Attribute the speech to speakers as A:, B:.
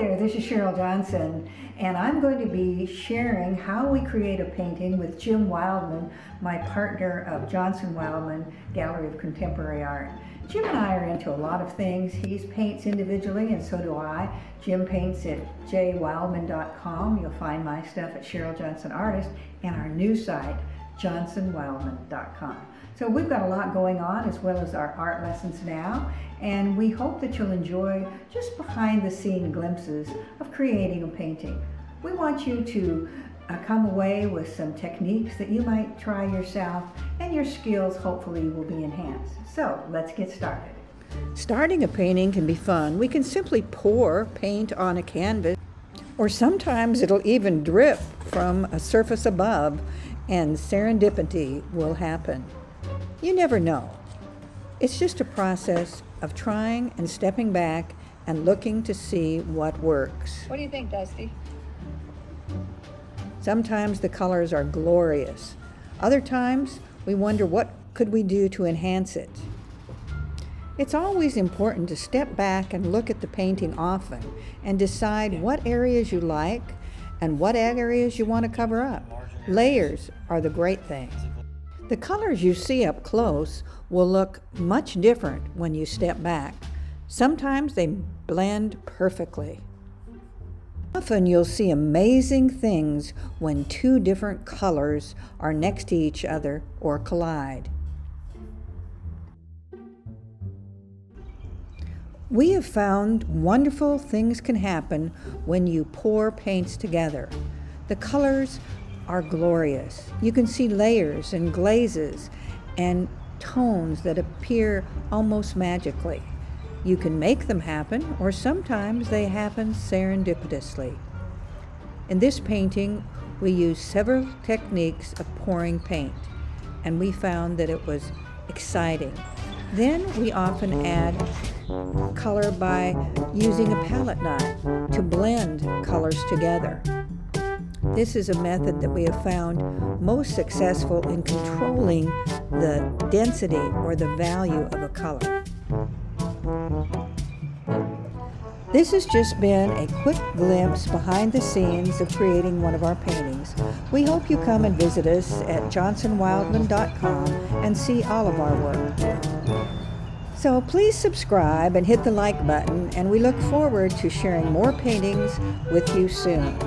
A: there, this is Cheryl Johnson, and I'm going to be sharing how we create a painting with Jim Wildman, my partner of Johnson Wildman Gallery of Contemporary Art. Jim and I are into a lot of things. He paints individually, and so do I. Jim paints at jwildman.com. You'll find my stuff at Cheryl Johnson Artist and our new site, johnsonwildman.com. So we've got a lot going on as well as our art lessons now, and we hope that you'll enjoy just behind the scene glimpses of creating a painting. We want you to uh, come away with some techniques that you might try yourself and your skills hopefully will be enhanced. So let's get started.
B: Starting a painting can be fun. We can simply pour paint on a canvas or sometimes it'll even drip from a surface above and serendipity will happen. You never know. It's just a process of trying and stepping back and looking to see what works.
C: What do you think, Dusty?
B: Sometimes the colors are glorious. Other times we wonder what could we do to enhance it. It's always important to step back and look at the painting often and decide what areas you like and what areas you want to cover up. Layers are the great thing. The colors you see up close will look much different when you step back. Sometimes they blend perfectly. Often you'll see amazing things when two different colors are next to each other or collide. We have found wonderful things can happen when you pour paints together. The colors are glorious. You can see layers and glazes and tones that appear almost magically. You can make them happen, or sometimes they happen serendipitously. In this painting, we used several techniques of pouring paint, and we found that it was exciting. Then we often add color by using a palette knife to blend colors together. This is a method that we have found most successful in controlling the density or the value of a color. This has just been a quick glimpse behind the scenes of creating one of our paintings. We hope you come and visit us at johnsonwildman.com and see all of our work. So please subscribe and hit the like button, and we look forward to sharing more paintings with you soon.